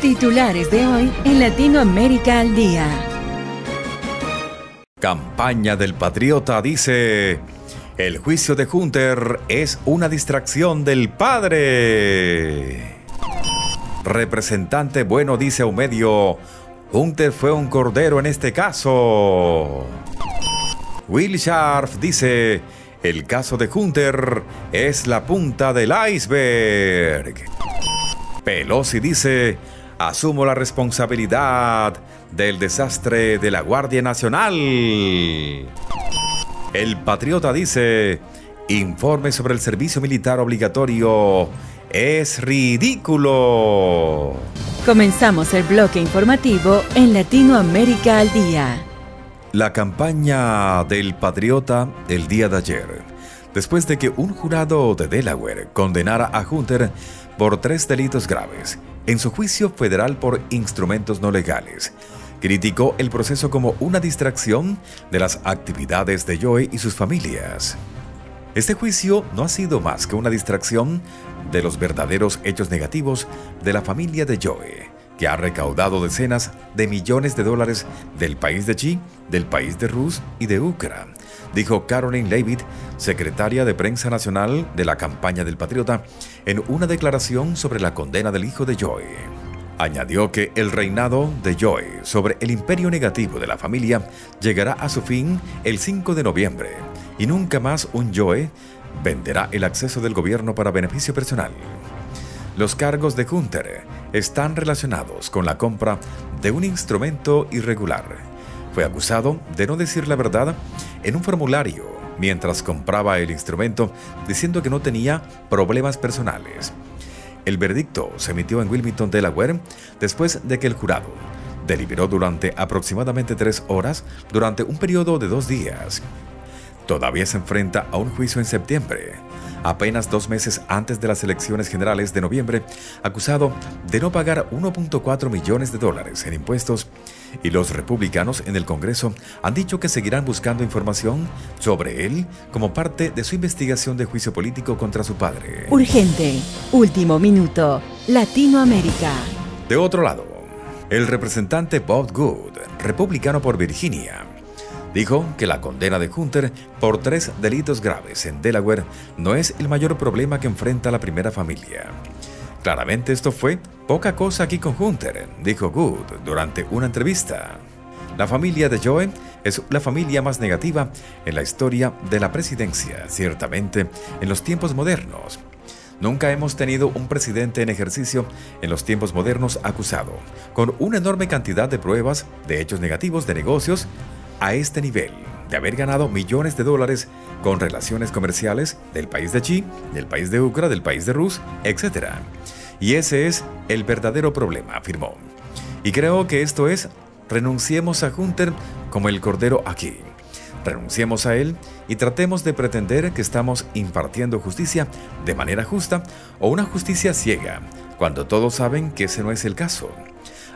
Titulares de hoy en Latinoamérica al Día. Campaña del Patriota dice, el juicio de Hunter es una distracción del padre. Representante bueno dice a un medio, Hunter fue un cordero en este caso. Will Sharf dice, el caso de Hunter es la punta del iceberg. Pelosi dice, asumo la responsabilidad del desastre de la Guardia Nacional. El patriota dice, informe sobre el servicio militar obligatorio es ridículo. Comenzamos el bloque informativo en Latinoamérica al Día. La campaña del patriota el día de ayer, después de que un jurado de Delaware condenara a Hunter por tres delitos graves en su juicio federal por instrumentos no legales. Criticó el proceso como una distracción de las actividades de Joe y sus familias. Este juicio no ha sido más que una distracción de los verdaderos hechos negativos de la familia de Joe, que ha recaudado decenas de millones de dólares del país de Chi, del país de Rus y de Ucrania dijo Caroline Leavitt, secretaria de prensa nacional de la campaña del Patriota, en una declaración sobre la condena del hijo de Joy. Añadió que el reinado de Joy sobre el imperio negativo de la familia llegará a su fin el 5 de noviembre y nunca más un Joy venderá el acceso del gobierno para beneficio personal. Los cargos de Hunter están relacionados con la compra de un instrumento irregular fue acusado de no decir la verdad en un formulario mientras compraba el instrumento diciendo que no tenía problemas personales. El veredicto se emitió en Wilmington, Delaware, después de que el jurado deliberó durante aproximadamente tres horas durante un periodo de dos días. Todavía se enfrenta a un juicio en septiembre, apenas dos meses antes de las elecciones generales de noviembre, acusado de no pagar 1.4 millones de dólares en impuestos, y los republicanos en el Congreso han dicho que seguirán buscando información sobre él como parte de su investigación de juicio político contra su padre. Urgente, último minuto, Latinoamérica. De otro lado, el representante Bob Good, republicano por Virginia, dijo que la condena de Hunter por tres delitos graves en Delaware no es el mayor problema que enfrenta la primera familia. Claramente esto fue poca cosa aquí con Hunter, dijo Good durante una entrevista. La familia de Joe es la familia más negativa en la historia de la presidencia, ciertamente en los tiempos modernos. Nunca hemos tenido un presidente en ejercicio en los tiempos modernos acusado, con una enorme cantidad de pruebas de hechos negativos de negocios a este nivel de haber ganado millones de dólares con relaciones comerciales del país de Chi, del país de Ucrania, del país de Rus, etc. Y ese es el verdadero problema, afirmó. Y creo que esto es, renunciemos a Hunter como el cordero aquí. Renunciemos a él y tratemos de pretender que estamos impartiendo justicia de manera justa o una justicia ciega, cuando todos saben que ese no es el caso.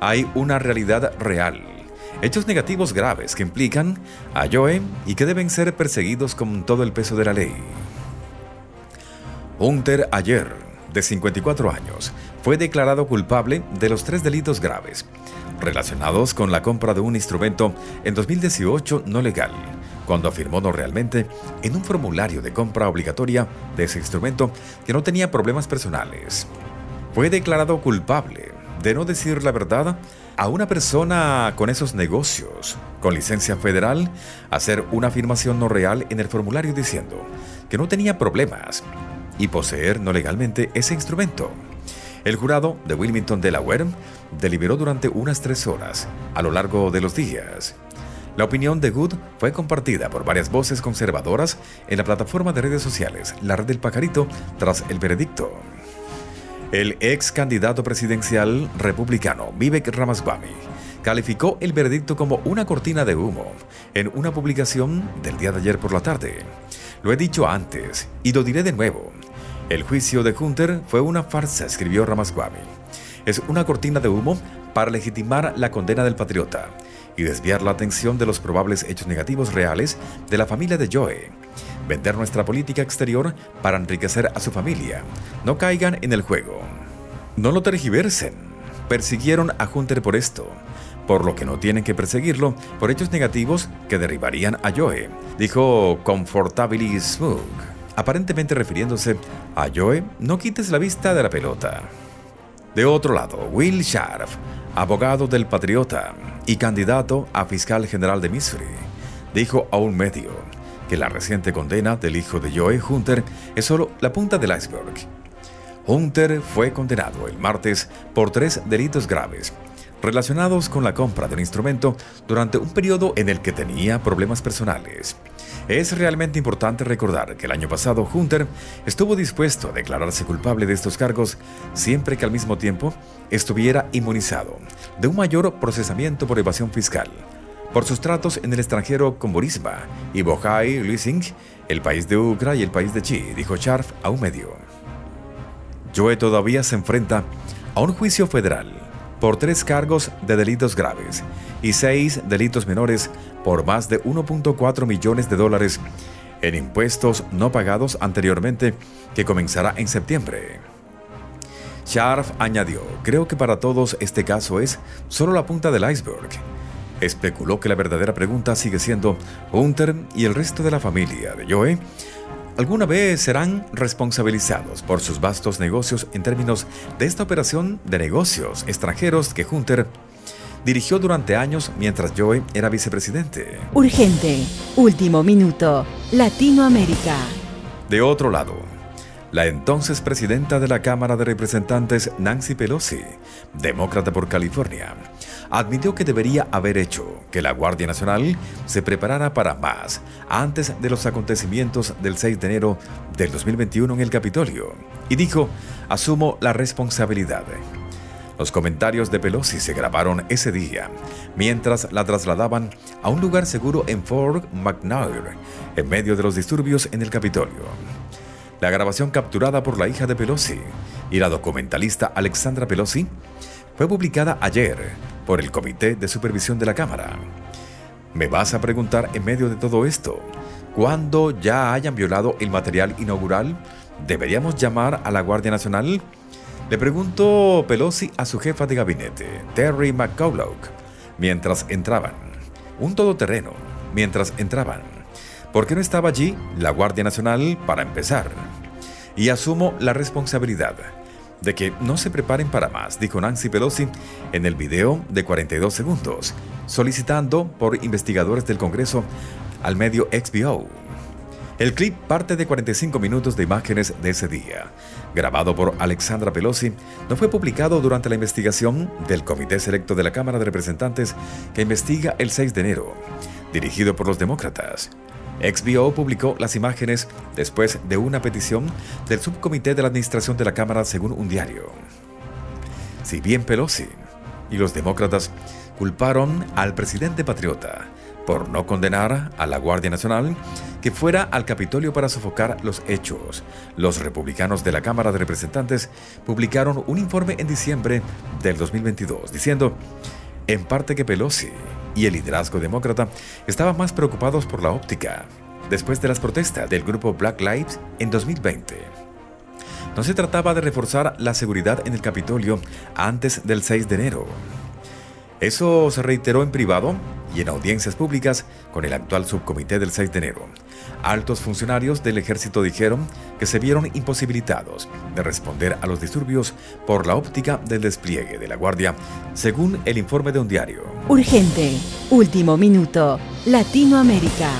Hay una realidad real hechos negativos graves que implican a Joe y que deben ser perseguidos con todo el peso de la ley. Hunter ayer, de 54 años, fue declarado culpable de los tres delitos graves relacionados con la compra de un instrumento en 2018 no legal, cuando afirmó no realmente en un formulario de compra obligatoria de ese instrumento que no tenía problemas personales. Fue declarado culpable de no decir la verdad a una persona con esos negocios, con licencia federal, hacer una afirmación no real en el formulario diciendo que no tenía problemas y poseer no legalmente ese instrumento. El jurado de Wilmington, Delaware, deliberó durante unas tres horas a lo largo de los días. La opinión de Good fue compartida por varias voces conservadoras en la plataforma de redes sociales La Red del Pajarito tras el veredicto. El ex candidato presidencial republicano Vivek Ramaswamy calificó el veredicto como una cortina de humo en una publicación del día de ayer por la tarde. Lo he dicho antes y lo diré de nuevo. El juicio de Hunter fue una farsa, escribió Ramaswamy. Es una cortina de humo para legitimar la condena del patriota y desviar la atención de los probables hechos negativos reales de la familia de Joe vender nuestra política exterior para enriquecer a su familia. No caigan en el juego. No lo tergiversen. persiguieron a Hunter por esto, por lo que no tienen que perseguirlo por hechos negativos que derribarían a Joe, dijo Comfortably Smooth, aparentemente refiriéndose a Joe, no quites la vista de la pelota. De otro lado, Will Sharf, abogado del Patriota y candidato a fiscal general de Missouri, dijo a un medio que la reciente condena del hijo de Joe Hunter es solo la punta del iceberg. Hunter fue condenado el martes por tres delitos graves relacionados con la compra del instrumento durante un periodo en el que tenía problemas personales. Es realmente importante recordar que el año pasado Hunter estuvo dispuesto a declararse culpable de estos cargos siempre que al mismo tiempo estuviera inmunizado de un mayor procesamiento por evasión fiscal por sus tratos en el extranjero con Burisma y Bohai Leasing, el país de Ucrania y el país de Chi, dijo Scharf a un medio. Joe todavía se enfrenta a un juicio federal por tres cargos de delitos graves y seis delitos menores por más de 1.4 millones de dólares en impuestos no pagados anteriormente que comenzará en septiembre. Scharf añadió, creo que para todos este caso es solo la punta del iceberg. Especuló que la verdadera pregunta sigue siendo, ¿Hunter y el resto de la familia de Joe alguna vez serán responsabilizados por sus vastos negocios en términos de esta operación de negocios extranjeros que Hunter dirigió durante años mientras Joe era vicepresidente. Urgente, último minuto, Latinoamérica. De otro lado, la entonces presidenta de la Cámara de Representantes, Nancy Pelosi, demócrata por California, admitió que debería haber hecho que la Guardia Nacional se preparara para más antes de los acontecimientos del 6 de enero del 2021 en el Capitolio y dijo, asumo la responsabilidad. Los comentarios de Pelosi se grabaron ese día, mientras la trasladaban a un lugar seguro en Fort McNair, en medio de los disturbios en el Capitolio. La grabación capturada por la hija de Pelosi y la documentalista Alexandra Pelosi fue publicada ayer por el Comité de Supervisión de la Cámara. Me vas a preguntar en medio de todo esto, cuando ya hayan violado el material inaugural, ¿deberíamos llamar a la Guardia Nacional? Le preguntó Pelosi a su jefa de gabinete, Terry McCulloch, mientras entraban. Un todoterreno, mientras entraban. ¿Por qué no estaba allí la Guardia Nacional para empezar? Y asumo la responsabilidad de que no se preparen para más, dijo Nancy Pelosi en el video de 42 segundos, solicitando por investigadores del Congreso al medio XBO. El clip parte de 45 minutos de imágenes de ese día, grabado por Alexandra Pelosi, no fue publicado durante la investigación del Comité Selecto de la Cámara de Representantes que investiga el 6 de enero, dirigido por los demócratas. XBO publicó las imágenes después de una petición del subcomité de la administración de la Cámara según un diario. Si bien Pelosi y los demócratas culparon al presidente patriota por no condenar a la Guardia Nacional que fuera al Capitolio para sofocar los hechos. Los republicanos de la Cámara de Representantes publicaron un informe en diciembre del 2022 diciendo, en parte que Pelosi y el liderazgo demócrata estaban más preocupados por la óptica después de las protestas del grupo Black Lives en 2020. No se trataba de reforzar la seguridad en el Capitolio antes del 6 de enero. Eso se reiteró en privado y en audiencias públicas con el actual subcomité del 6 de enero. Altos funcionarios del ejército dijeron que se vieron imposibilitados de responder a los disturbios por la óptica del despliegue de la Guardia, según el informe de un diario. Urgente, último minuto, Latinoamérica.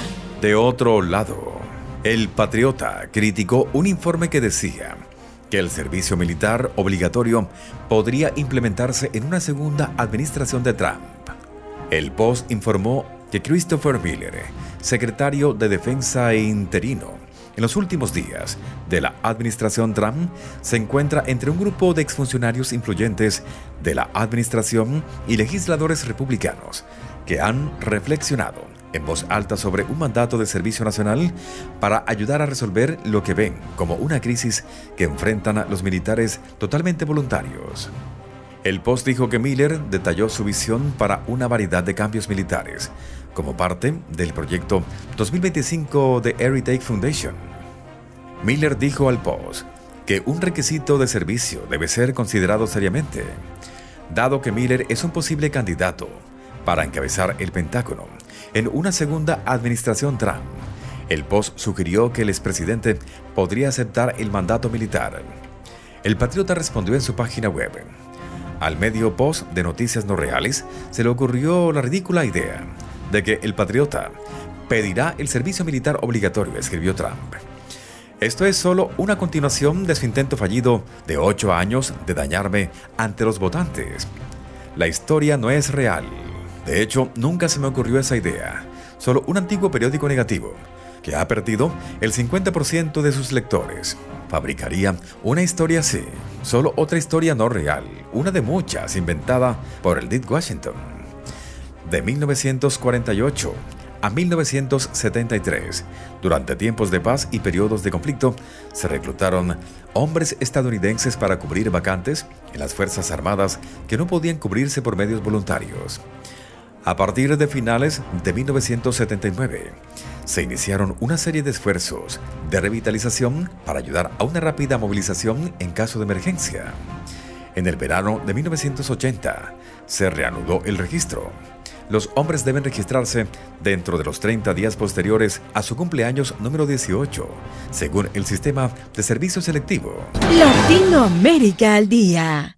De otro lado, el Patriota criticó un informe que decía que el servicio militar obligatorio podría implementarse en una segunda administración de Trump. El Post informó que Christopher Miller, secretario de Defensa e interino, en los últimos días de la administración Trump se encuentra entre un grupo de exfuncionarios influyentes de la administración y legisladores republicanos que han reflexionado en voz alta sobre un mandato de servicio nacional para ayudar a resolver lo que ven como una crisis que enfrentan los militares totalmente voluntarios. El Post dijo que Miller detalló su visión para una variedad de cambios militares, como parte del proyecto 2025 de Heritage Foundation. Miller dijo al Post que un requisito de servicio debe ser considerado seriamente. dado que Miller es un posible candidato para encabezar el Pentágono en una segunda administración Trump. El Post sugirió que el expresidente podría aceptar el mandato militar. El patriota respondió en su página web. Al medio Post de Noticias No Reales se le ocurrió la ridícula idea de que el patriota pedirá el servicio militar obligatorio, escribió Trump. Esto es solo una continuación de su intento fallido de ocho años de dañarme ante los votantes. La historia no es real. De hecho, nunca se me ocurrió esa idea. Solo un antiguo periódico negativo, que ha perdido el 50% de sus lectores. Fabricaría una historia así, solo otra historia no real, una de muchas inventada por el Dick Washington. De 1948 a 1973, durante tiempos de paz y periodos de conflicto, se reclutaron hombres estadounidenses para cubrir vacantes en las Fuerzas Armadas que no podían cubrirse por medios voluntarios. A partir de finales de 1979, se iniciaron una serie de esfuerzos de revitalización para ayudar a una rápida movilización en caso de emergencia. En el verano de 1980 se reanudó el registro. Los hombres deben registrarse dentro de los 30 días posteriores a su cumpleaños número 18, según el sistema de servicio selectivo. Latinoamérica al día.